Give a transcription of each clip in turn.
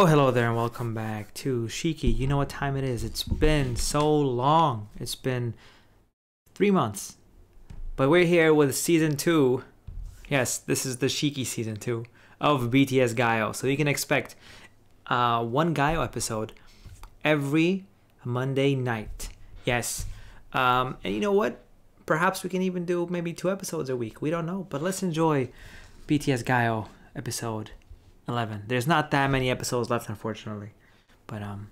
Oh, hello there, and welcome back to Shiki. You know what time it is. It's been so long. It's been three months. But we're here with season two. Yes, this is the Shiki season two of BTS Gaio. So you can expect uh, one Gaio episode every Monday night. Yes. Um, and you know what? Perhaps we can even do maybe two episodes a week. We don't know. But let's enjoy BTS Gaio episode 11. There's not that many episodes left, unfortunately. But um,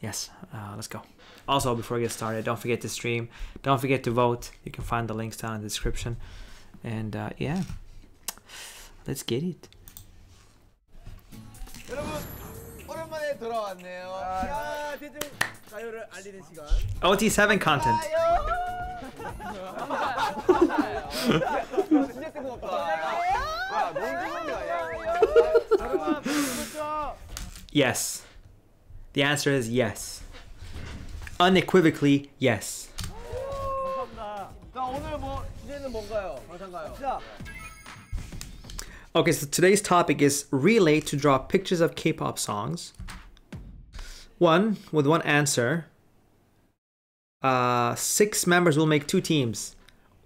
yes, uh, let's go. Also, before we get started, don't forget to stream. Don't forget to vote. You can find the links down in the description. And uh, yeah, let's get it. OT7 content. Yes. The answer is yes. Unequivocally, yes. Okay, so today's topic is relay to draw pictures of K-pop songs. One with one answer. Uh, six members will make two teams.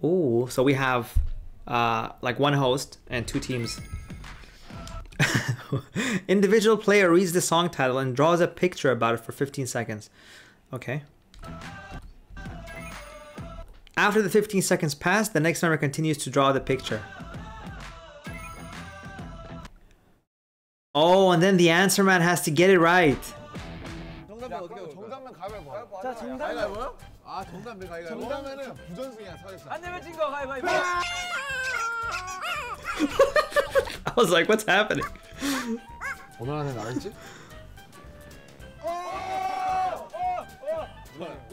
Oh, so we have uh, like one host and two teams. Individual player reads the song title and draws a picture about it for 15 seconds. Okay. After the 15 seconds pass, the next member continues to draw the picture. Oh, and then the answer man has to get it right. 정답은 어떻게 볼 거야? 정답만 가위바위보. 자 정답은 가위바위보요? 아 정답만 가위바위보. 정답면은 부전승이야 사실상. 안 내면 진거 가위바위보. I was like, what's happening? 오늘 안에 나갈지?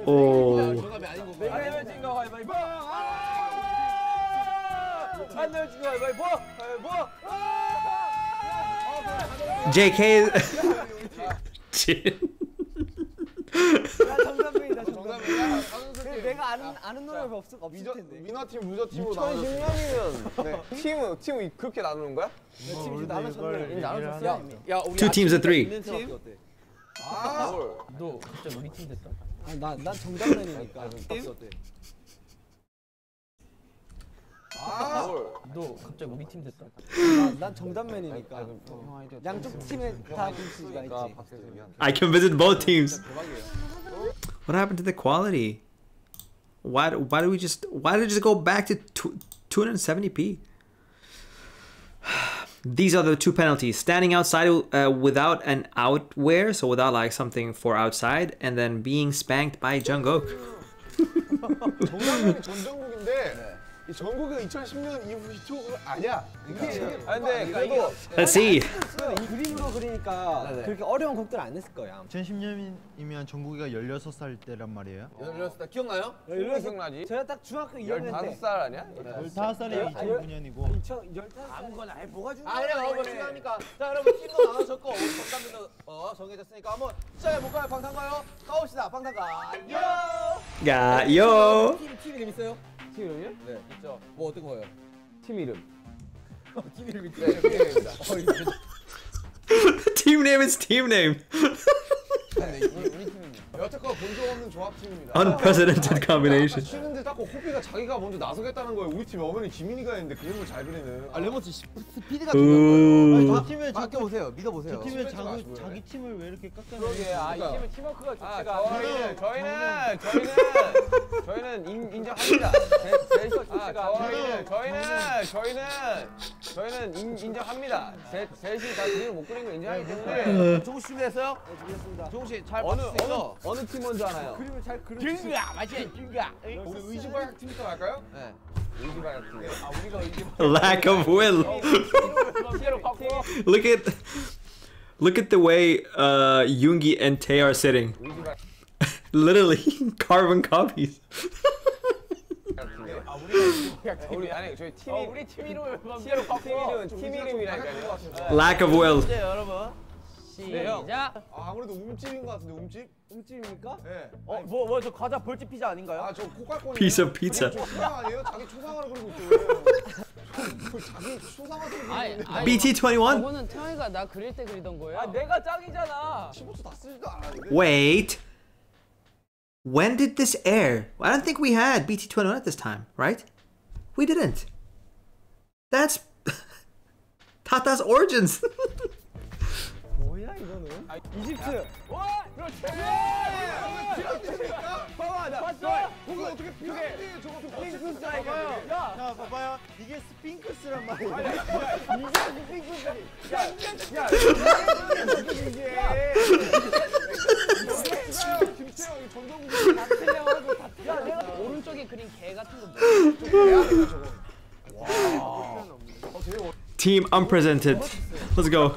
Oh. 정답이 아닌 거고. 안 내면 진거 가위바위보. 안 내면 진거 가위바위보. 가위바위보. JK. 정답. 정답이야. 상승 내가 아는 아는 노래가 없 없을 위저 텐데. winner 팀 loser 팀으로 나눠. 2016년이면 네. 팀은 팀 그렇게 나누는 거야? 지금 나눠졌네. 이미 나눠졌어. 야, 야 우리 Two teams of three. 있는 팀 어때? 아. 나난 정답맨이니까. 어때? 아. 난, 난 정답맨이니까. 양쪽 팀에 다 분수가 있지. I can visit both teams. What happened to the quality? Why? Why did we just? Why did it just go back to 270p? These are the two penalties: standing outside uh, without an outwear, so without like something for outside, and then being spanked by Jungkook. 전국은 2010년 이후 히트곡은 아니야. 그러니까 아 근데 그래도 Let's see. 이 그림으로 그리니까 그렇게 어려운 곡들 안 냈을 거야. 2010년이면 정국이가 16살 때란 말이에요? 열렸을 때 기억나요? 이런 기억나지? 제가 딱 중학교 2학년 때. 15살 아니야? 15살이 2009년이고 2015 아무거나 해 뭐가 중요해? 아 그래 너무 중요하니까 자 여러분 팀도 나눠졌고 정답도 어 정해졌으니까 한번 시작해 볼까요 방탄가요? 가봅시다 방탄가 요! Got yo. 팀, 팀 이름 있어요? 팀 이름이요? 네 있죠 뭐 어떤 거예요? 팀 이름 팀 이름이 네팀 이름입니다 team name is team name. 여태껏 본적 없는 조합팀입니다. Unprecedented combination. 치는데 자꾸 호피가 자기가 먼저 나서겠다는 거예요. 우리 팀 어머니 지민이가 있는데 그림을 잘 그리는. 아, 레몬스 스피드가 Ooh. 저 팀의 자, 맡겨 보세요 믿어 보세요 저 팀의 하지 자기. 자기 팀을 왜 이렇게 깎아내 그러게 아이. 팀은 팀워크가 아, 좋지가 저희는- 저희는 저희는 저희는 인, 인정합니다 제- 셋이 좋지가 저희는 저희는 저희는 저희는 인, 인정합니다 셋, 셋이 다 그림을 못 그린 거 인정하기 때문에 조금 준비했어요? 네 준비했습니다 종씨잘 어느 어느 어느 팀 먼저 하나요? 그림을 잘 그려 준가 맞지 준가 우리 의지발약 팀부터 갈까요? 네 의지발약 팀 아, 우리가 의지 Lack of will. 피해로 깎고 Look at, look at the way uh, Yoongi and Tae are sitting. Literally carbon copies. 우리 아니 저희 팀 어, 우리 팀 이름을 피해로 깎고 팀 이름 팀 이름이라니까요 Lack of will. 이제 여러분 네, 형. 시작. 아, 아무래도 움찔인 것 같은데 움찔? 움찔입니까? 예. 어, 뭐, 뭐, 저 과자 벌집 피자 아닌가요? 아, 저 코깔콘이. Piece of pizza. 초상 아니에요? 자기 초상화를 그리고 있죠. 자기 초상화 좀 아이, 그리고 아이, BT21? 저거는 태영이가 나 그릴 때 그리던 거예요. 아, 내가 짱이잖아. 15초 다 쓰지도 않았는데. Wait. When did this air? I don't think we had BT21 at this time, right? We didn't. That's Tata's origins. 이집트. 와! 그렇지! 봐봐, 나 봤어? 그거 어떻게 저거 좀 핑크 스타일이야. 야, 자 봐봐요. 이게 스핑크스란 말이에요. 이게 핑크들이. 야, 야, 이게. 김태형 다. 야, 내가 오른쪽에 그린 개 같은 거 뭐야? Team unpresented. Let's go.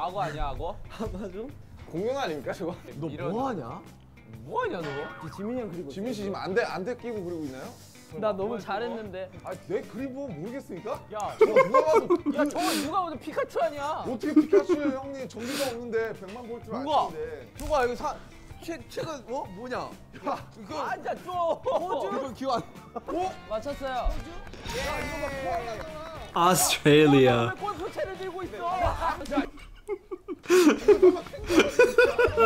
악어 아니야, 악어? 공룡 아닙니까 저거? 너 뭐하냐? 뭐하냐, 너? 지민이 형 그리고. 지민 씨 지금 안대 안대 끼고 그리고 있나요? 나 너무 잘했는데. 아, 내 그림 보면 모르겠으니까? 야, 저거 누가 봐도 야, 저거 누가 봐도 피카츄 아니야? 어떻게 피카츄예요 형님 전기가 없는데 100만 볼트를 누가? 아시는데 누가 이거 사 최, 최근 어 뭐냐? 야 이거 앉아 줘. 호주? 이거 기억 안. 어? 맞췄어요. 야 이거 막 코알라잖아 Australia. 왜 골프채를 들고 있어?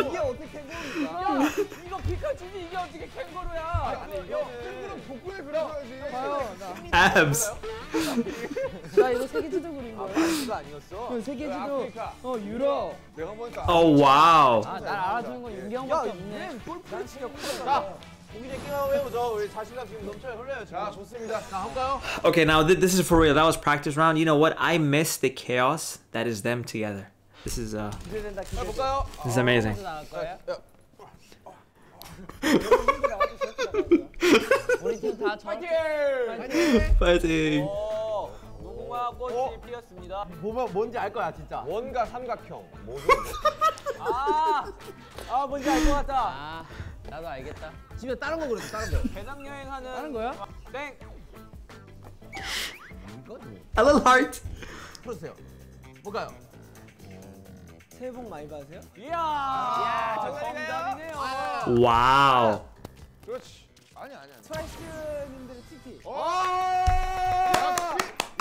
이게 어떻게 캥거루입니까? 야 이거 피카츄지 이게 어떻게 캥거루야? 아니 이거 캥거루 복근에 그려야지 Abs. 나 이거 세계지도 그린 거야. 이거 아니었어? 세계지도. 아프리카 어 유럽. 내가 보니까 Oh wow. 아, 날 알아주는 건 윤경밖에 없네. 얘는 골프를 치려 자 공기제 게임 해보죠. 우리 자신감 지금 넘쳐요 흘려요. 자 좋습니다 자 할까요? Okay, now th- this is for real. That was practice round. You know what? I miss the chaos that is them together. This is uh, this is amazing. 거예요? 우리 팀다 저. 파이팅! Fighting. 어, 무궁화 꽃이 피었습니다. 보면 뭔지 알 거야 진짜. 원과 삼각형 아, 아 뭔지 알 것 같다. 아, 나도 알겠다. 집에 다른 거 그랬어 다른 거. 배낭 여행하는 다른 거야? 땡. A little heart. 풀어주세요. 뭘까요? 새해 복 많이 받으세요. 이야, 저 정답이네요. Wow. 그렇지 아니야 아니야 스파이스님들의 TT.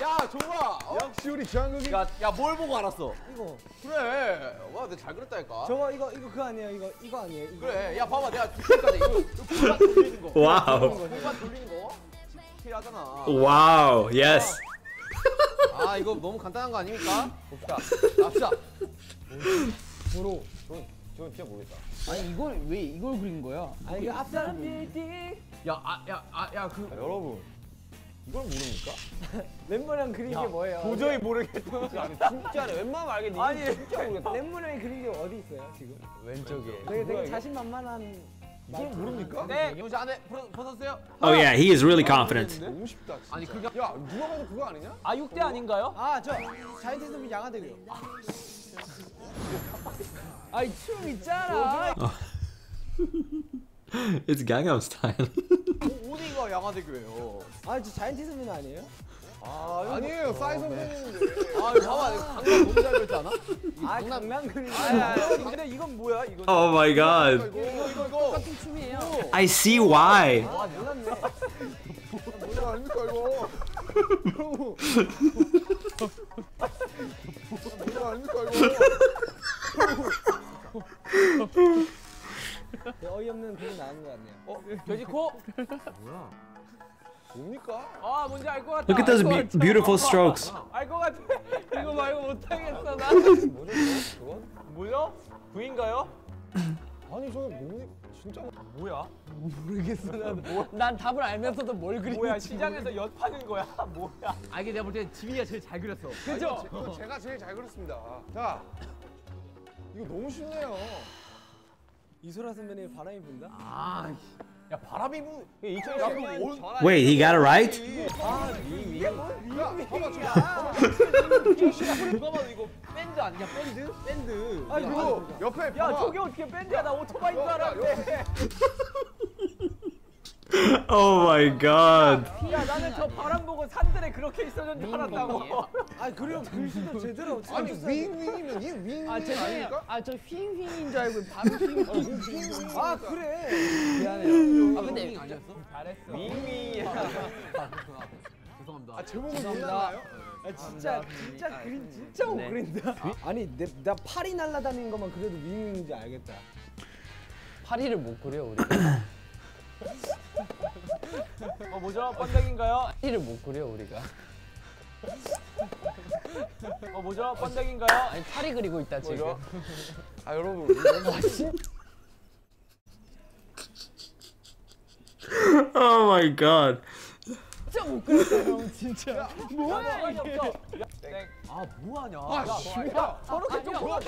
야 좋아. 역시 우리 지한국이 야뭘 보고 알았어? 이거 그래. 와 내가 잘 그렸다니까. 저거 이거 이거 그거 아니에요? 이거 이거 아니에요? 이거. 그래. 야 봐봐 내가 뒤까지 이거 이거 골반 돌리는 거. Wow. 골반 돌리는 거. 필요하잖아. Wow. Yes. 아 이거 너무 간단한 거 아닙니까? 봅시다. 갑시다. 저 진짜 모르겠다 아니 이걸 왜 이걸 그린 거야? 아 이거 앞사람 띠띠. 야야야야그 여러분 이걸 모릅니까? 랩모랑 그린 게 뭐예요? 도저히 모르겠다 아니 진짜래. 웬만하면 알겠니? 아니 진짜 모르겠다. 랩모랑이 그린 게 어디 있어요 지금? 왼쪽에. 되게 되게 자신만만한. 이걸 모릅니까? 네. 영시 안에 벗- 벗었어요? Oh yeah, he is really confident. 너무 쉽다 진짜 아니 그게 야 누가 봐도 그거 아니냐? 아 6대 아닌가요? 아저 자이언티즘 양아대교요. 아이 춤 있잖아. It's Gangnam Style. 어디가 양화대교예요? 아 저 자이언티즘은 아니에요? 아니에요 싸이 선생님인데 아 봐봐 강남 너무 잘 그렸지 않아? 아 강남 그림. 아 근데 이건 뭐야 이거? Oh my god. 이거 이거 이거 똑같은 춤이에요. I see why. 아 몰랐네. 뭐가 아닙니까 이거 뭐가 아닙니까 이거 어이없는 그림 나온 것 같네요. 어 돼지코? 뭡니까? 아 뭔지 알 것 같다. Look at those be- beautiful strokes. 알것 같아. 이거 말고 못하겠어 나. 뭐죠? 뭐죠? 구인가요? 아니 저거 뭡니까? 진짜 뭐야? 모르겠어 난. 뭐, 난 답을 알면서도 뭘 그리는지. 뭐야 시장에서 엿 파는 거야? 뭐야? 아 이게 내가 볼때 지민이가 제일 잘 그렸어. 그죠? 이거 제가 제일 잘 그렸습니다 자 이거 너무 쉽네요 이소라 선배님 바람이 분다? 아, 야 바람이 부. 2010년 전화. Wait, he got it right? 이게 뭐? 야 봐봐 저거 누가 봐도 이거 밴드 아니야 밴드? 밴드. 아 이거 옆에 야 봐봐 저게 어떻게 밴드야? 나 오토바이인 줄 알았는데. Oh my god. 야 나는 저 바람 보고 산들에 그렇게 있었는 줄 알았다고. 아 그리고 글씨도 제대로 아니 윙윙이면 이 윙윙 아 죄송해요. 아저 휘잉휘잉인 줄 알고 바로 휘잉휘잉. 아 그래. 미안해요. 아 근데 잘했어. 윙윙이야. 아 제목을 죄송합니다. 몰랐나요? 아, 진짜 진짜 그림 진짜 못 그린다. 아니 내, 나 팔이 날아다니는 것만 그래도 윙윙인지 알겠다. 파리를 못 그려 우리. 어 뭐죠? 번데기인가요? 파리를 못 그려 우리가. 어 뭐죠? 번데기인가요? 아니 파리 그리고 있다 지금. 아 여러분 Oh my god. 진짜 못 그렸어 형 진짜. 뭐야 이게? 아 뭐하냐? 아 씨발. 저렇게 좀 보여.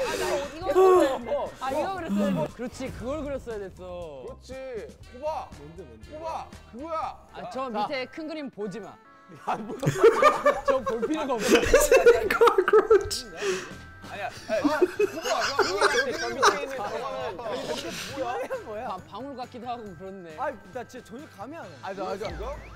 이거 그랬어야 아 이거 그랬어야 돼. 그렇지 그걸 그렸어야 됐어. 그렇지. 호박. 뭔데 뭔데? 호박. 그거야. 아저 밑에 큰 그림 보지 마. 저볼 필요가 없어. 아니야. 뭐야 뭐야? 아, 방울 같기도 하고 그렇네. 아 나 진짜 전혀 감이 안 와. 아, 저, 아, 저,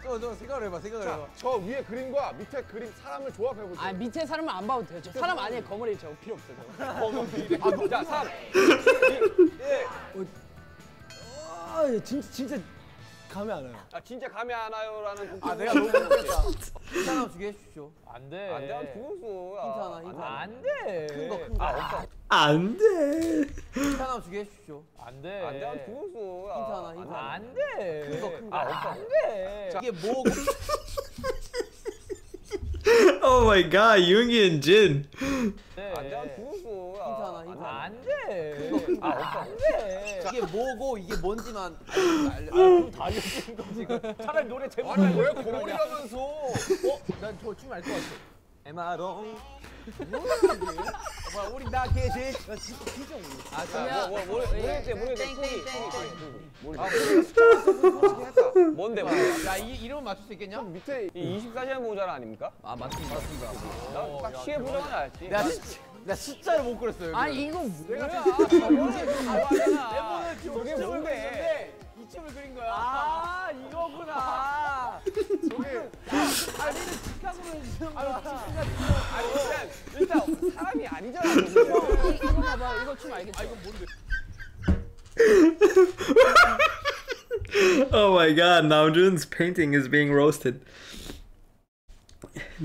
저, 저 생각을 해봐, 생각을 해봐. 저 위에 그림과 밑에 그림 사람을 조합해 보세요. 아 밑에 사람은 안 봐도 돼요. 저 사람 아니에요 거머리 저 필요 없어요. 저. 아, 자, 3. 아얘 진짜 진짜 감이 안 와요. 아, 진짜 감이 안 와요라는 아, 내가 너무 못했다. 힌트 하나 주게 해주십시오. 안 돼. 안 돼, 안 죽었어. 야. 힌트 하나, 힌트 하나. 안 돼. 큰 거, 큰 거. 아. 안 돼. 힌트 하나 주게 해주십시오. 안 돼. 안 돼, 안 죽었어. 야. 힌트 하나, 힌트 하나. 안 돼. 큰 거, 큰 거. 아. 안 돼. 이게 뭐 Oh my god, Yoongi and Jin. 안 돼, 안 죽었어. 야. 힌트 하나, 힌트 하나. 안 돼. 아. 안 돼. 이게 뭐고 이게 뭔지만 다 알려주는 거 지금. 차라리 노래 제목 아니, 왜 거머리라면서? 난저 춤 알 것 같아. 에마롱. 봐 우리 나 계시. 나 진짜 아, 뭐, 뭐, 모르- 모르겠지. 땡, 땡, 땡, 아, 솔직히 했다. 뭔데, 뭔데? 야 이, 이름은 맞출 수 있겠냐? 밑에 이 24시간 모자라 아닙니까? 아 맞습니다. 맞습니다. 나딱 시에 보자마자 알지. 나나 숫자를 못 그렸어요. 아니 이거 뭐야? 레몬을 저게 뭔데? 이춤을 그린 거야. 아 이거구나. 저게 다리를 직각으로 해주는 거야. 아니, 일단, 일단 사람이 아니잖아. 이거 봐봐 이거 춤 알겠지? 아 이거 뭔데? Oh my god, painting is being roasted.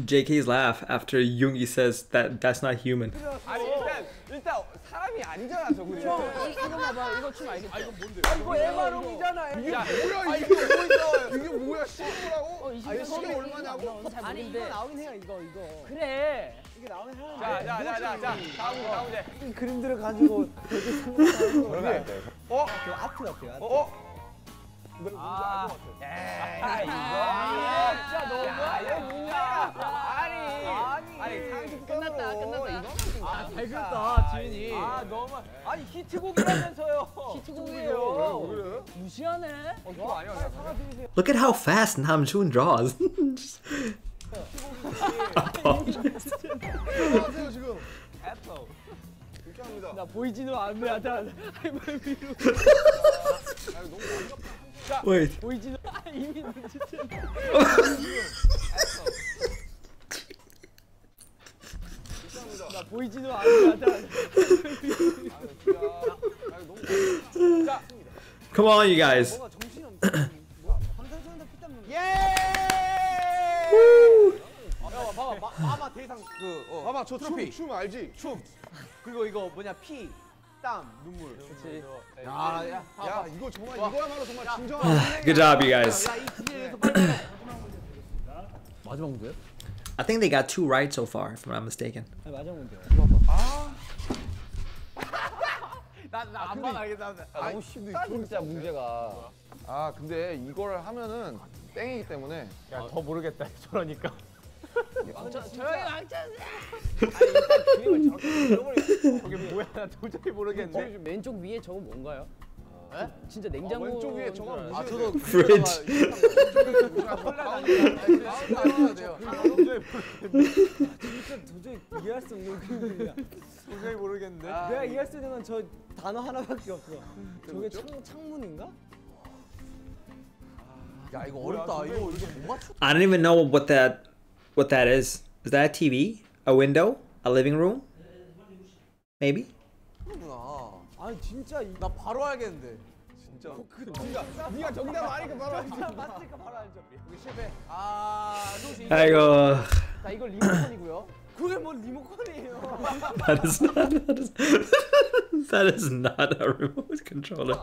JK's laugh after Yoongi says that that's not human. 아니, 일단, 일단 사람이 아니잖아, 저거. 이- 이거 봐봐 이거 춤 알겠지? 아 이거 뭔데? 이거 에마롱이잖아. 이게 뭐야 이게 뭐야 이게 뭐야 시골라고? 어, 시골 시계 얼마냐고? 아니 이거 나오긴 해요 이거 이거. 그래. 이게 나오긴 해요. 자, 자, 자, 자, 자. 다음 다음 문제. 이 그림들을 가지고 되게 생각하는 거. 어? 그 아트 같아요. 아트. 어? 아, 아, 잘 그렸다, 지윤이. 아, 너무. 아니, 히트곡이라면서요. 히트곡이에요. 그래? 무시하네. 어, 그거 아니야. 그냥. Look at how fast Namjoon draws. 안녕하세요 지금 애플. 이렇게 합니다. 나 보이지도 않네. 나 하이마이비로. Wait. 보이지도 아, 이미 눈치챘네. 나 보이지도. 나 Come on, you guys. 예! 야, 봐봐. 마, 마마 대상 그 어. 봐봐 저춤 춤 알지? 춤. 그리고 이거 뭐냐 피, 땀, 눈물. 그렇지. 야, 야, 야 이거 정말 이거야말로 정말 진정한 Good job, you guys. 마지막 문제요? I think they got two right so far, if I'm not mistaken. 나안 봐, 알겠다. 아, 너무 쉽다, 진짜 문제가. 아 근데 이걸 하면은 땡이기 때문에 야, 더 모르겠다. 저러니까. 저희 왕찬. 그림을 저렇게 그려버리고 저게 뭐야? 나 도저히 모르겠네. 왼쪽 위에 저거 뭔가요? 에? 진짜 냉장고. 왼쪽 위에 저거 아, 무슨 저도 Fridge. 진짜 도저히 이해할 수 없는 그림이야. 도저히 모르겠는데. 내가 이해할 수 있는 건 저 단어 하나밖에 없어. 저게 창, 창문인가? 야 이거 어렵다. 이거 이게 못 맞춰. I don't even know what that what that is. Is that a TV? A window? A living room? Maybe? 아니 진짜 이- 나 바로 알겠는데. 진짜. 네가 네가 정답 아니까 바로 알지. 맞으니까 바로 알죠. 우리 실패. 아. 아이고. 자 이거 리모컨이고요. 그게 뭔 리모컨이에요? That is not that is, that is not a remote controller.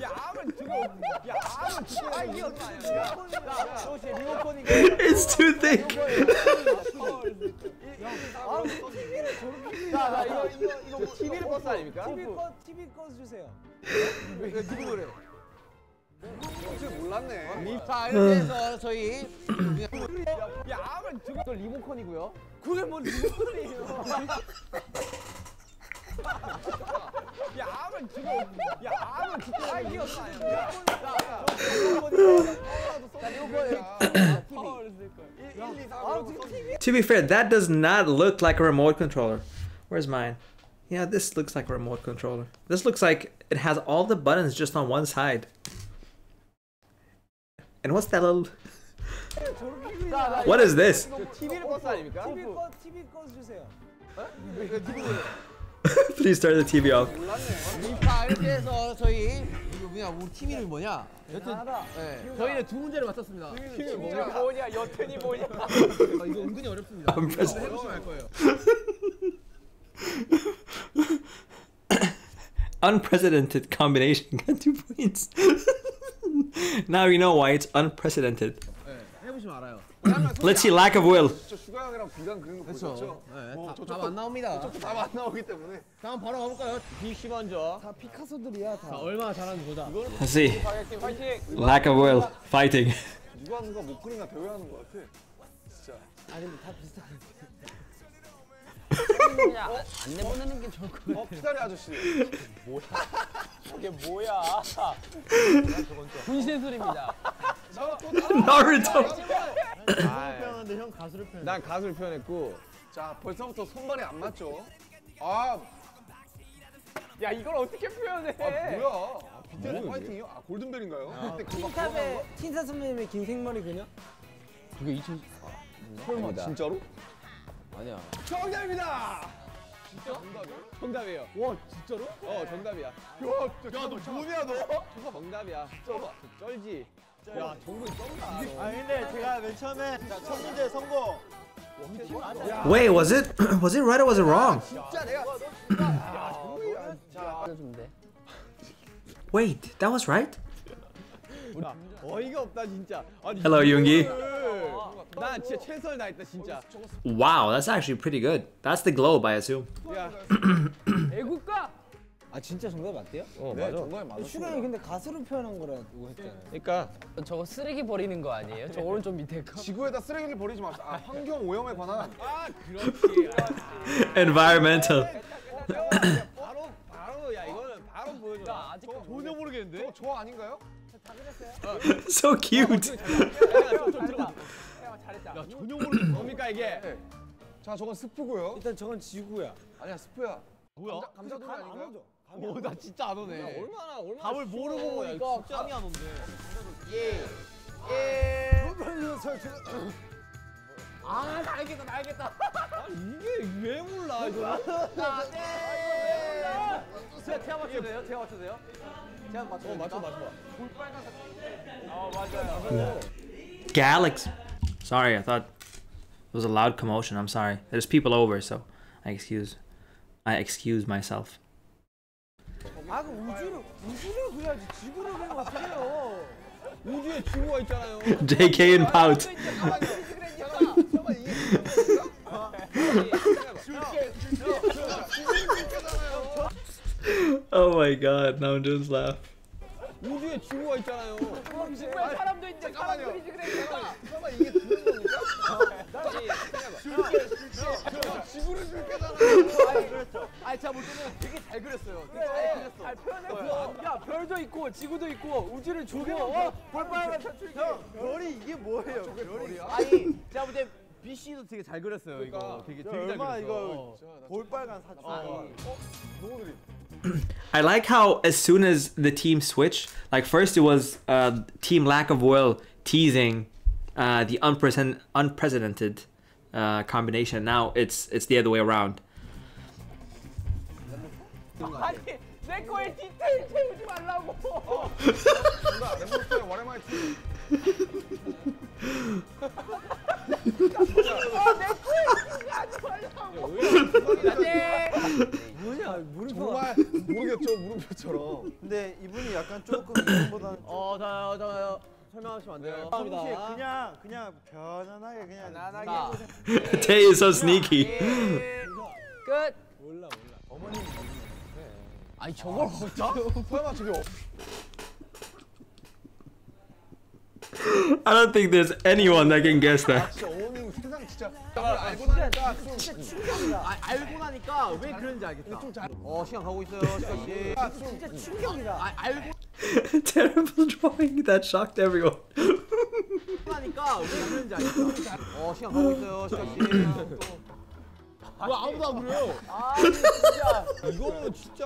야 아무 저거 야 아무 저거 아 이게 어떻게 자, 루시 리모컨이고. It's too thick. 자, 나 이거 이거 이거 뭐 TV를 버스 아닙니까? TV 꺼 TV 꺼 주세요. 이거 누구 노래? 혹시 몰랐네. 자 이렇게 해서 저희 야 아무 저거 이거 리모컨이고요. 그게 뭔 리모컨이에요? 야 아무 저거 야 아무 저거 아 이게 어떻게 자 리모컨 TV. To be fair, that does not look like a remote controller. Where's mine? Yeah, this looks like a remote controller. This looks like it has all the buttons just on one side. And what's that little? 자, 나 What is this? TV를 버스 아닙니까? TV 꺼 TV 꺼 주세요. 이거 누구 노래? Please turn the TV off. 자 이렇게 해서 저희 이거 뭐냐 우리 팀 이름이 뭐냐? 여튼 네, 저희는 두 문제를 맞췄습니다. 팀이 뭐냐? 여튼이 뭐냐? 아, 이거 은근히 어렵습니다. Unprecedented. 해보시면 알 거예요. unprecedented combination got two points. now you know why it's unprecedented. 네, 해보시면 알아요. Let's see lack of will. 저 슈가 형이랑 비단 그린 거 그렇죠. 보셨죠? 네, 뭐, 다- 저- 답 안 나옵니다. 답 안 나오기 때문에. 다음 바로 가볼까요? 비씨 먼저. 다 피카소들이야 다. 얼마나 잘하는지 보자. Let's see 파이팅 파이팅. lack of will fighting. 누가 누가 못 그리나 대회하는 거 같아. 진짜. 아니 근데 다 비슷하게. 안 내보내는 게 좋을 것 어 피다리 아저씨. 이게 뭐야? 분신 술입니다. Naruto. 표현하는데 형 가수를 표현. 난 가수를 표현했고. 자 벌써부터 손발이 안 맞죠? 아, 야 이걸 어떻게 표현해? 아 뭐야? 아, BTS 파이팅이요? 아 골든벨인가요? 틴탑의 틴사 선배님의 긴 생머리 그녀? 그게 2000 설마 진짜로? 아니야. 정답입니다. 진짜? 정답이요? 정답이에요. 와 진짜로? 어 정답이야. 야 너 뭐냐 너? 정답이야. 쩔어. 쩔지. 야 정국이 쩐다. 아 근데 제가 맨 처음에 자, 첫 문제 성공. Wait, was it was it right or was it wrong? 진짜 내가 Wait, that was right. 어이가 없다 진짜. 아니, Hello, Yoongi. 나 진짜 최선을 다했다 진짜. Wow, that's actually pretty good. That's the globe, I assume. 야. 애국가? 아 진짜 정답 맞대요? 어네 정말 맞았어. 슈가이 근데 가수를 표현한 거라고 했잖아요. 그러니까 저거 쓰레기 버리는 거 아니에요? 저 오른쪽 밑에 거. 지구에다 쓰레기를 버리지 맙시다. 아 환경 오염에 관한 아 그렇지. Environmental. 바로 바로 야 이거는 바로 보여줘. 아직 전혀 모르겠는데. 저거 저 아닌가요? So cute. 야 모르겠어. 뭡니까 이게? 자 저건 스프고요. 일단 저건 지구야. 아니야 스프야. 뭐야? 감자 감자돌이 아닌가요? 오나 진짜 안 오네. 얼마나 얼마나 답을 모르고 야, 보니까 진짜. 감이 안 온대. 아, 나 알겠다, 나 알겠다. 이게 왜 몰라 이거? 제가 제가 맞춰도 돼요? 제가 맞춰도 돼요? 제가 맞춰도 어 맞춰 맞춰. Galaxy. Sorry, I thought it was a loud commotion. I'm sorry. There's people over, so I excuse I excuse myself. 아, 그 우주를 우주를 그려야지 지구를 그리면 어떡해요? 우주에 지구가 있잖아요. JK and pout. Oh my god, now just laugh. 우주에 지구가 있잖아요. 지구에 사람도 있는데 사람 그리지 그러니까. 잠깐만 이게 듣는 겁니까? 지구를 줄게잖아. 아니 제가 볼 때는 되게 잘 그렸어요. 되게 잘 그렸어. 잘 표현했어. 야 별도 있고 지구도 있고 우주를 주고 어? 볼빨간 사춘기. 별이 이게 뭐예요? 별이야? 아니 제가 볼때 B 씨도 되게 잘 그렸어요. 이거 되게 되게 잘 얼마 그렸어. 이거 볼빨간 사춘기. I like how as soon as the team switched, like first it was uh, team lack of will teasing uh, the unprecedented unprecedented uh, combination. Now it's it's the other way around. 아니 내 거에 디테일 채우지 말라고. 뭔가 랩몬스터의 오랜만에 팀. 뭐냐 물음표. 정말 모르겠죠 물음표처럼. 근데 이분이 약간 조금 이분보다는 어, 자, 자, 설명하시면 안 돼요. 혹시 그냥 그냥 편안하게 그냥 나. Tay is so sneaky. 끝. 아니 저걸 진짜? 설마 저게 어- I don't think there's anyone that can guess that. 진짜 어머님 세상 진짜 알고 나니까 좀 아, 알고 나니까 왜 그런지 알겠다. 어 시간 가고 있어요 시간 씨. 아, 좀 충격이다. 아, 알고 Terrible drawing that shocked everyone. 나니까 왜 그런지 알겠다. 어 시간 가고 있어요 시간 씨. 뭐 아무도 안 그래요. 아, 진짜. 이거는 진짜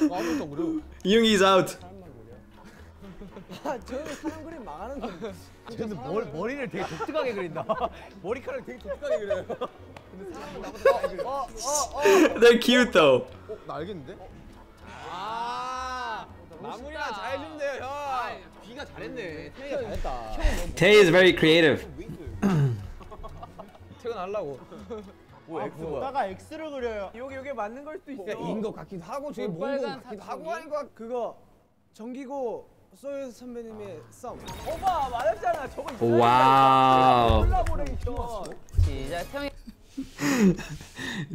아무것도 안 그래요. Yoongi's out. 아, 저는 사람 그림 망하는 거. 근데 머리, 머리를 되게 독특하게 그린다. 머리카락 되게 독특하게 그려요. 근데 사람은 나보다 잘 그려. 어, 어, 어. They're cute though. 어, 나 알겠는데? 아 마무리만 잘해주면 돼요 형. 아, 비가 잘했네. 태희가 잘했다. Tae is very creative. 퇴근하려고. 뭐 X 뭐야? 다가 X를 그려요. 요게 요게 맞는 걸 수도 있어. 인거 같기도 하고 저게 빨간 같기도 사춘기? 하고 하니까 그거 정기고 소유 선배님의 썸. 오빠 말했잖아. 저거 있어. Wow. 콜라보레이션. 시작. 태영이.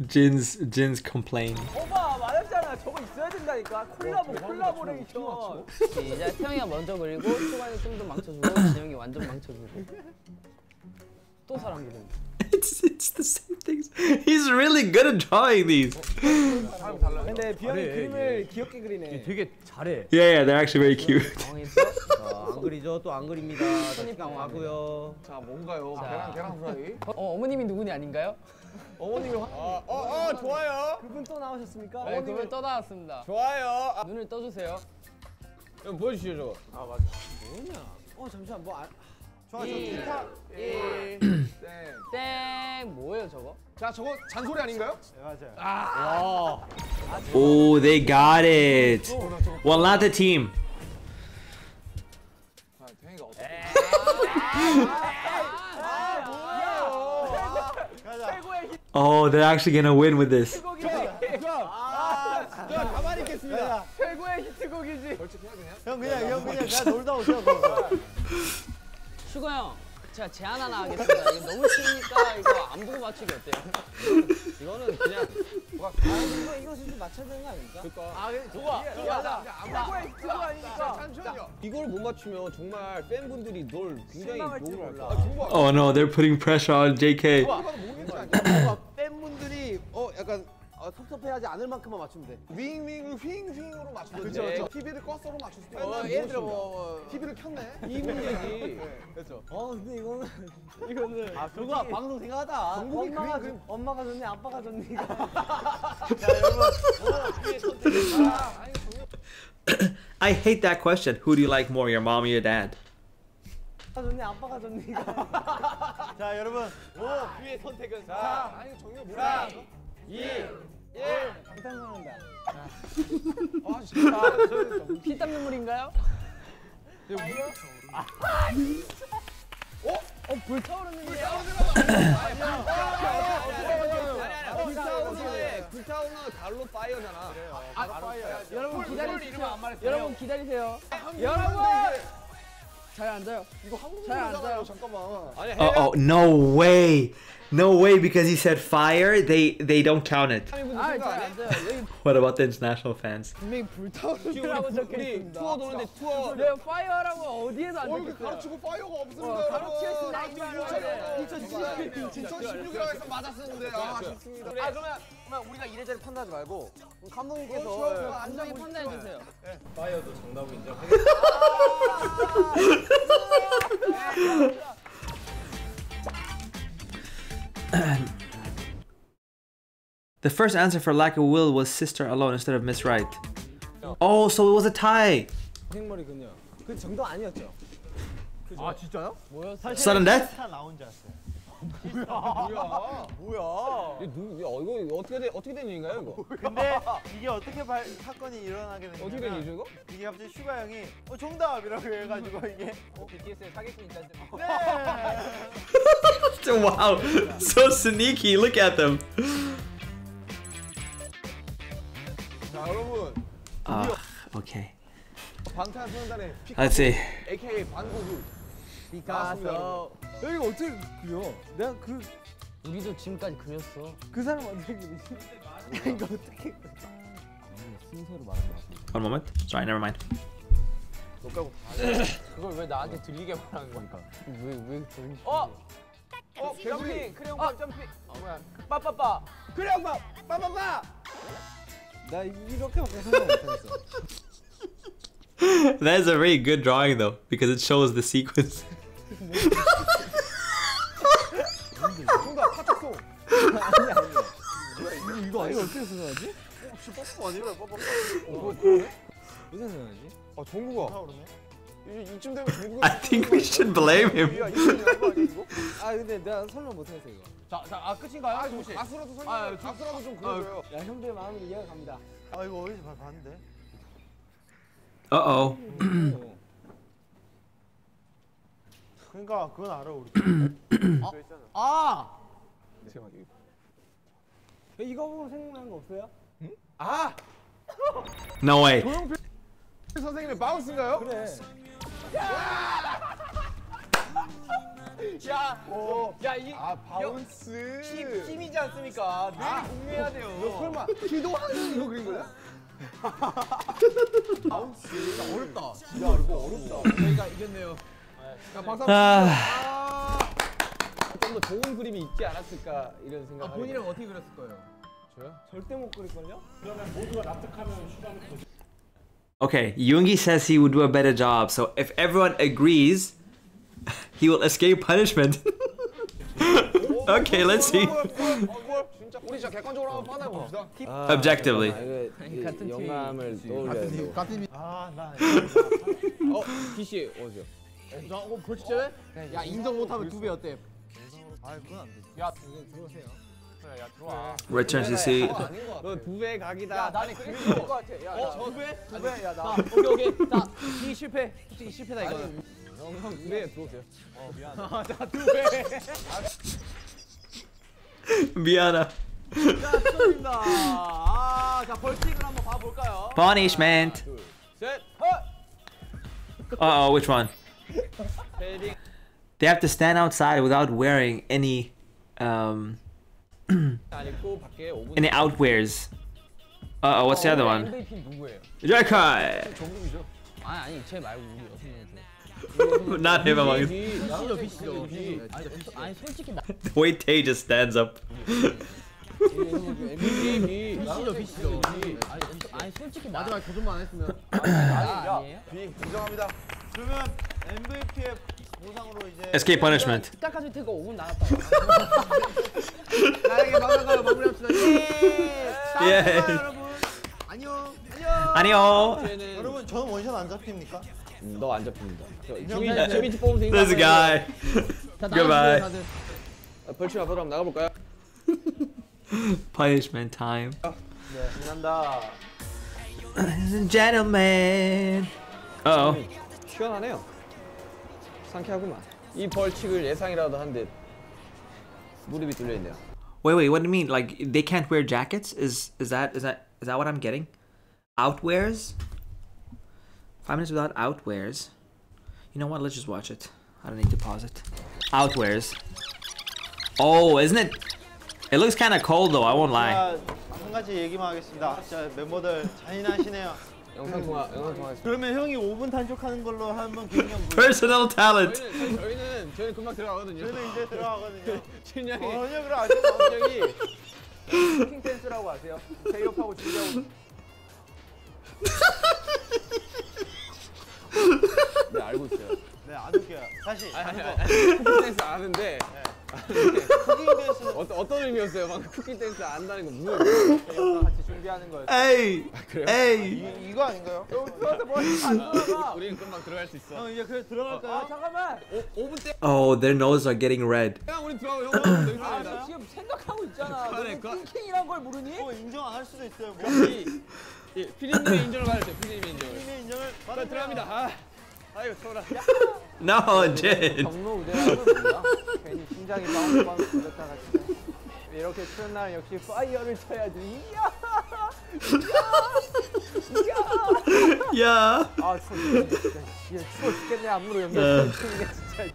Jin's Jin's complain. 오빠 말했잖아. 저거 있어야 된다니까. 콜라보 콜라보레이션. 시작. 태영이가 먼저 그리고 초반에 좀 더 망쳐주고 진영이 완전 망쳐주고. 또 사람 그림. It's it's the same things. He's really good at drawing these. 근데 비영이 그림을 귀엽게 그리네. 되게 잘해. Yeah, yeah, they're actually very cute. 또. 자, 안 그리죠 또 안 그립니다. 시간 가고요. 자 뭔가요? 자. 계란 계란 프라이. 어, 어머님이 누구니 아닌가요? 어머님이 어어 어, 좋아요. 그분 또 나오셨습니까? 네, 그걸 떠나왔습니다. 좋아요. 아, 눈을 떠주세요. 형 보여주시죠 저거. 어 잠시만 뭐 아, 좋아, 저 기타. 땡. 뭐예요 저거? 자 저거 잔소리 아닌가요? 네, 맞아요. Oh, they got it. Well, not the team. 어떻게? 가자. Oh, they're actually gonna win with this. 자 가만히 있겠습니다. 최고의 히트곡이지. 형 그냥 형 그냥 가 놀다 오세요. 슈가 형. 제가 제안 하나 하겠습니다. 이거 너무 쉬우니까 이거 안 보고 맞추기 어때요? 이거는 그냥 이거 이거 진짜 맞춰야 되는 거 아닙니까? 아, 그래, 좋아. 좋아. 최고의 히트곡 아니니까. 잠시만요. 이걸 못 맞추면 정말 팬분들이 널 굉장히 할 몰라. 정보 Oh no, they're putting pressure on JK. 팬분들이 어 약간 어, 섭섭해하지 않을 만큼만 맞추면 돼. 윙윙을 휘잉휘잉으로 맞추든지 그쵸, 그쵸. TV를 껐어로 맞출 수도 어, 있고 예를 들어 뭐 TV를 켰네 이 문제지. 그렇죠 어 근데 이거는 이거는 아 저거 방송 생각하다 엄마가 좋- 엄마가 좋네 아빠가 좋네 이거 I hate that question. Who do you like more, your mom or your dad? 아빠가 좋네 아빠가 좋네 이거 자 여러분. 그의 선택은 자 아니 정리가 뭐야 2 1 방탄소년단 아 진짜. 피땀 눈물인가요? 어? 불타오르는데 불타오르는 불타오르는 갈로 파이어잖아. 여러분 기다리세요. 여러분 기다리세요. 여러분! 잘 앉아요. 이거 앉아요. 잠깐만. 아니 Oh, oh, no way. No way, because he said fire, they they don't count it. what about the international fans? The first answer for lack of will was sister alone instead of Miss Right. Oh, so it was a tie. 생머리 그녀 그 정도 아니었죠? 아 진짜요? Sudden death? 다 나온 줄 알았어요. 뭐야? 뭐야? 이거 누 야, 이거 이거 어떻게 된 어떻게 된 일인가요 이거? 근데 이게 어떻게 발, 사건이 일어나게 됐냐면 어떻게 된 일이죠 이거? 이게 갑자기 슈가 형이 어 정답이라고 해가지고 이게 BTS의 사기꾼 있다는 네. wow, so sneaky. Look at them. 자 여러분 Uh, okay. 방탄소년단의 Let's see. AKA 반고구 피카소. 야 이거 어떻게 그려? 내가 그그 우리도 지금까지 그렸어. 사람 어떻게 그리지? 이거 어떻게? One moment. Sorry, never mind. 그걸 왜 나한테 들리게 말하는 거니까? 왜 왜 들리? 어? 어 점핑 크레용 밥 점핑 아 뭐야? 빠빠빠. 크레용 밥 빠빠빠 나 이렇게밖에 생각 못하겠어. That is a very good drawing, though, because it shows the sequence. 이거 이거 어떻게 생각하지? 뽀뽀 아니라 뽀뽀. 무슨 생각하지? 아 정국아. 이- 이쯤 되면 정국이 I think we should blame him. 아 근데 내가 설명 못하겠어 이거. 자 자 아 끝인가요? 아, 좀 가수라도 설명 아, 좀- 가수라도 좀 그려줘요 야 형들의 마음을 이해가 갑니다. 아 이거 어디서 봐- 봤는데 Uh oh. 그러니까 그건 알아 우리 아. 이거 보고 생각나는 거 없어요? 아 No way. 선생님의 Bounce인가요? 그래. 야. 야이 아 Bounce 힘 힘이지 않습니까? 늘 공유해야 돼요. 너 설마 기도 하는 이거 그린 거야? 어렵다. 야 이거 어렵다. 저희가 이겼네요. 야 박사 Ah. 좀더 좋은 그림이 있지 않았을까 이런 생각 아 본인은 어떻게 그렸을 거예요? 저요? 절대 못 그릴걸요? Okay, Yoongi says he would do a better job, so if everyone agrees, he will escape punishment. okay, let's see. 어, 뭘? 진짜 우리 진짜 객관적으로 한번 판단해 봅시다 Objectively. 같은 영감을 떠올려야 돼 같은 아나 어? PC 어디요? 어 벌칙제? 야 인정 못하면 두 배 어때? 아 그건 안 되지 야 이제 들어오세요. 그래 야 들어와. Returns to seat. 너두배 각이다 야 나는 그게 좋을 것 같아. 야, 야, 두 배? 두 배? 야 나. 오케이 오케이. 자, 이 실패. 솔직히 실패다 이거는. 형두배 들어오세요 자두 배. Miana. 자 축하드립니다. 아, 자 벌칙을 한번 봐볼까요? Punishment. 셋 Uh oh, which one? 헤딩 They have to stand outside without wearing any um 안 입고 밖에 5분 any outwears. Uh oh, what's the other one? MVP 누구예요? Jakai. 정국이죠 아니 아니 쟤 말고 우리 여섯 명 중. Not him among us. 비시죠 비시죠 비. 아니 솔직히 나. The way Tay just stands up. MVP 비시죠 비시죠 비. 아니 아니 솔직히 마지막 도전만 안 했으면. 아 아니에요? 비 인정합니다. 그러면 MVP의 보상으로 이제 Escape punishment. 시작까지 태고 5분 나갔다. 나에게 마감가요 마무리합시다. 예. 예. 여러분. 안녕. 안녕. Anio. 쟤는 여러분 저는 원샷 안 잡힙니까? 너안 잡힙니다 주민 주민지 뽑으면서 This 인사하세요. guy. 자, Goodbye. 나가주세요, 다들. 아, 벌칙 앞으로 한번 나가볼까요? Punishment time. 신난다 Ladies and gentlemen. Uh oh. 시원하네요 상쾌하구만 이 벌칙을 예상이라도 한 듯 무릎이 뚫려있네요 Wait, wait. What do you mean? Like they can't wear jackets? Is is that is that is that what I'm getting? Outwears? Five minutes without outwears. You know what? Let's just watch it. I don't need to pause it. Outwears. Oh, isn't it? It looks kind of cold though. I won't lie. 자, 한 가지 얘기만 하겠습니다 자 멤버들 잔인하시네요 영상 통화 영상 통화 그러면 형이 5분 단축하는 걸로 한번 기념 Personal talent. 저희는 저희는 저희는 금방 들어가거든요. 저는 이제 들어가거든요. 신영이. 전혀 그럼 아직 신영이. king 댄스라고 아세요? 제이홉하고 준비하고. 네 알고 있어요. 네 안 웃겨요. 다시 아니 아니 쿠키 댄스 아는데 cooking 댄스는 어떤 어떤 의미였어요 방금 쿠키 댄스 안다는 건 무슨 의미예요? 같이 준비 준비하는 거였어. Hey, hey. 이, 이거 아닌가요? 너한테 머리 안 돌아가. 우리는 금방 들어갈 수 있어. 형 이제 그래 들어갈까요? 아 잠깐만. 5분 때. Oh, their noses are getting red. 형 우리 들어가고 형 여기 아, 지금 생각하고 있잖아. 그만해, 너는 그만. 킹킹이란 걸 모르니? 뭐 인정 안 할 수도 있어요. 뭐 피디님의 인정을 받았죠. 피디님의 인정을. 팀의 인정을 자, 받아 들어갑니다. 아, 아이고 쳐라. No, Jin. 경로 우대라는 몰라. 괜히 심장이 빵빵 들렸다가 진짜. 이렇게 추운 날 역시 파이어를 쳐야지. 이야! 이야! 이야! Yeah. 아 추워 죽겠네 진짜. 씨, 추워 죽겠네 안무로 연결 중이네 진짜.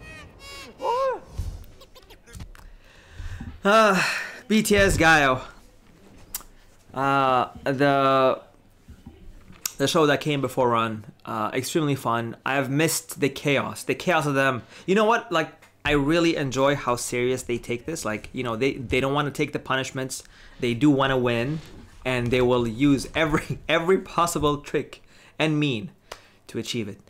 Uh, BTS Gaio. Uh, the the show that came before Run, uh, extremely fun. I've missed the chaos, the chaos of them. You know what? Like, I really enjoy how serious they take this. Like, you know, they they don't want to take the punishments. They do want to win, and they will use every every possible trick and mean to achieve it.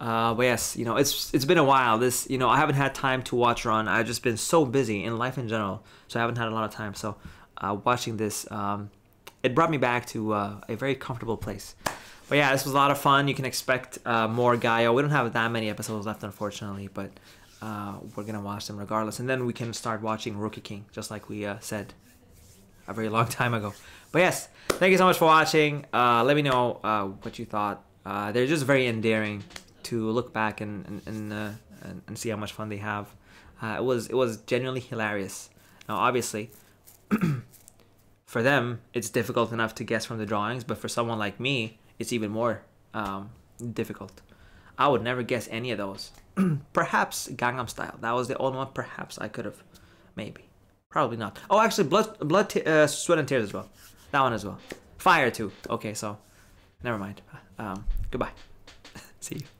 Uh, but yes, you know, it's it's been a while. This, you know, I haven't had time to watch Run. I've just been so busy in life in general, so I haven't had a lot of time. So, uh, watching this, um, it brought me back to uh, a very comfortable place. But yeah, this was a lot of fun. You can expect uh, more Gaio. We don't have that many episodes left, unfortunately, but uh, we're gonna watch them regardless, and then we can start watching Rookie King, just like we uh, said a very long time ago. But yes, thank you so much for watching. Uh, let me know uh, what you thought. Uh, they're just very endearing to look back and and and, and, see how much fun they have. It was it was genuinely hilarious. Now, obviously, for them, it's difficult enough to guess from the drawings, but for someone like me, it's even more um, difficult. I would never guess any of those. Perhaps Gangnam Style. That was the only one. Perhaps I could have, maybe, probably not. Oh, actually, blood, blood, uh, sweat and tears as well. That one as well. Fire too. Okay, so never mind. Um, goodbye. See you.